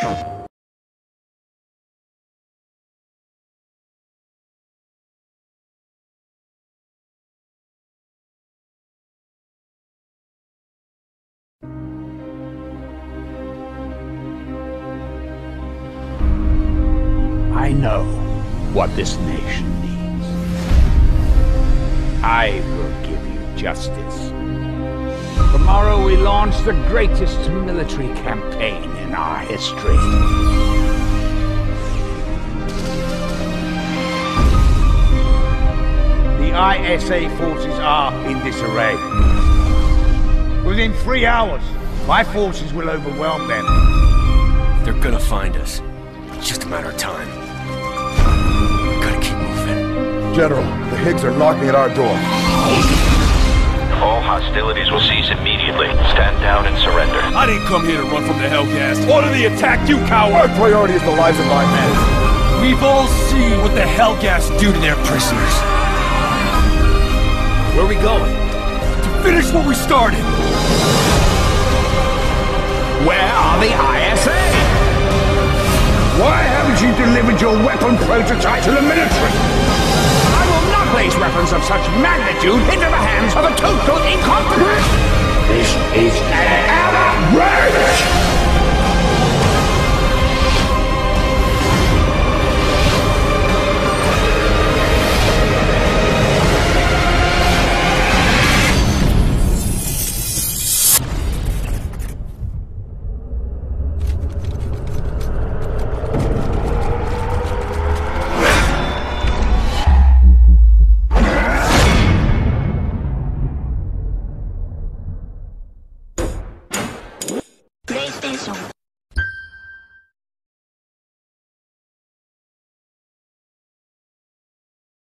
I know what this nation needs. I will give you justice. Tomorrow we launch the greatest military campaign in our history. The ISA forces are in disarray. Within three hours, my forces will overwhelm them. They're gonna find us. It's just a matter of time. Gotta keep moving. General, the Higgs are knocking at our door. All hostilities will cease immediately. Stand down and surrender. I didn't come here to run from the Helghast. Order the attack, you coward! Our priority is the lives of my men. We've all seen what the Helghast do to their prisoners. Where are we going? To finish what we started! Where are the ISA? Why haven't you delivered your weapon prototype to the military? I will not place weapons of such magnitude into the hands of a total incompetent! This is région